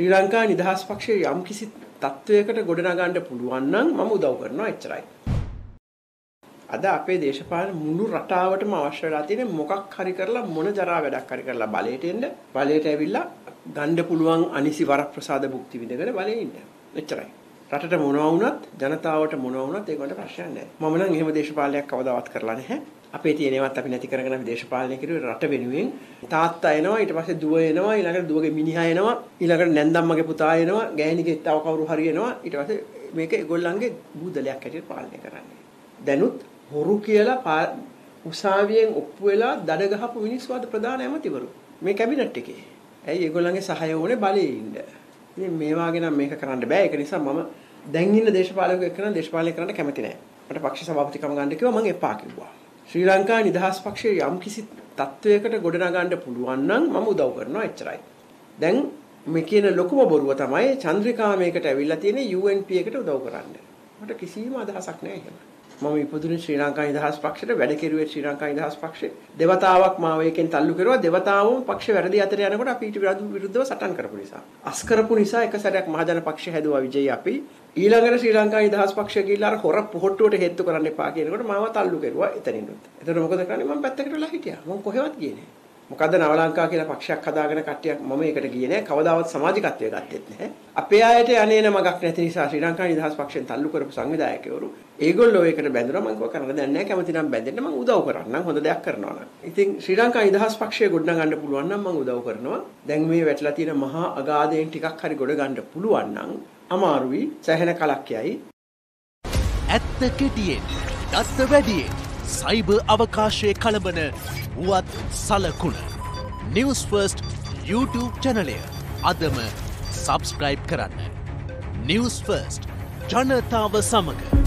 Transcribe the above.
ශ්‍රී ලංකා නිදහස් පක්ෂයේ යම් කිසි තත්වයකට ගොඩනගන්න පුළුවන් නම් මම උදව් කරනවා එච්චරයි. අද අපේ දේශපාලන මුළු රටාවටම අවශ්‍ය වෙලා තියෙන මොකක් හරි කරලා මොන ජරා වැඩක් හරි කරලා බලයට එන්න බලයට ඇවිල්ලා ගන්න පුළුවන් අනිසි වරප්‍රසාද භුක්ති විඳගෙන බලේ ඉන්න. එච්චරයි. රටට මොනවා වුණත් ජනතාවට මොනවා වුණත් ඒකට ප්‍රශ්නයක් නැහැ. මම නම් එහෙම දේශපාලනයක් කවදාවත් කරලා නැහැ. අපේ තියෙනවත් අපි නැති කරගෙන අපි දේශපාලනය කරුවේ රට වෙනුවෙන්. තාත්තා එනවා ඊට පස්සේ දුව එනවා ඊළඟට දුවගේ මිනිහා එනවා ඊළඟට නැන්දම්මගේ පුතා එනවා ගෑණිගේ තව කවුරු හරි එනවා ඊට පස්සේ මේක ඒගොල්ලන්ගේ බූදලයක් හැටියට පාලනය කරන්නේ. දැනුත් හොරු කියලා උසාවියෙන් ඔප්පු වෙලා දඩ ගහපු මිනිස්සු අද ප්‍රධාන ඇමතිවරු මේ කැබිනට් එකේ. ඇයි ඒගොල්ලන්ගේ සහාය ඕනේ බලේ ඉන්න. ඉතින් මේ වාගේ නම් මේක කරන්න බෑ. ඒක නිසා මම දැන් ඉන්න දේශපාලකයෙක් එක්ක නම් දේශපාලනය කරන්න කැමති නෑ. මට පක්ෂ සභාපතිකම ගන්න කිව්වා මම එපා කිව්වා. ශ්‍රී ලංකා නිදහස් පක්ෂයේ යම් කිසි තත්වයකට ගොඩනගන්න පුළුවන් නම් මම උදව් කරනවා එච්චරයි. දැන් මේ කියන ලොකුම බොරුව තමයි චන්ද්‍රිකා මේකට ඇවිල්ලා තියෙන UNP එකට උදව් කරන්න. මට කිසිම අදහසක් නෑ එහෙම. මම ඉපදුනේ ශ්‍රී ලංකා නිදහස් පක්ෂයට වැඩ කෙරුවේ ශ්‍රී ලංකා නිදහස් පක්ෂේ. දෙවතාවක් මාව එකෙන් තල්ලු කරුවා. දෙවතාවම පක්ෂ වැරදි අතර යනකොට අපි ඊට විරුද්ධව සටන් කරපු නිසා. අස් කරපු නිසා එක සැරයක් මහජන පක්ෂ හැදුවා විජයි අපි. ඊළඟට ශ්‍රී ලංකා නිදහස් පක්ෂය ගිහිල්ලා අර හොර පොහොට්ටුවට හේතු කරන්න එපා කියනකොට මාව තල්ලු කරුවා එතනිනුත්. එතකොට මොකද කරන්නේ මම පැත්තකට වෙලා හිටියා. මම කොහෙවත් ගියේ නෑ. මොකද නවලංකා කියලා පක්ෂයක් හදාගෙන කට්ටියක් මම ඒකට ගියේ නෑ. කවදාවත් සමාජිකත්වය ගත්තෙත් නෑ අපේ අයට යන්නේන මගක් නැති නිසා ශ්‍රී ලංකා නිදහස් පක්ෂයෙන් තල්ලු කරපු සංවිධායකවරු ඒගොල්ලෝ ඒකට බැඳුණා මම කිව්වා කරන්න දැන් නෑ. කැමති නම් බැඳෙන්න. මම උදව් කරන්නම් හොඳ දෙයක් කරනවා නම්. ඉතින් ශ්‍රී ලංකා නිදහස් පක්ෂය ගොඩනගන්න පුළුවන් නම් මම උදව් කරනවා. දැන් මේ වැටලා තියෙන මහා අගාධයෙන් ටිකක් හරි ගොඩ ගන්න පුළුවන් නම් අමාරුයි. සැහෙන කලක් යයි. ඇත්ත කෙටියෙන් දත්ත වැඩියෙන්. සයිබ අවකාශය කළඹන වුවත් සලකුණ නිවස් ෆර්ස්ට් YouTube චැනලය අදම සබස්ක්‍රයිබ් කරන්න. නිවස් ෆර්ස්ට් ජනතාව සමඟ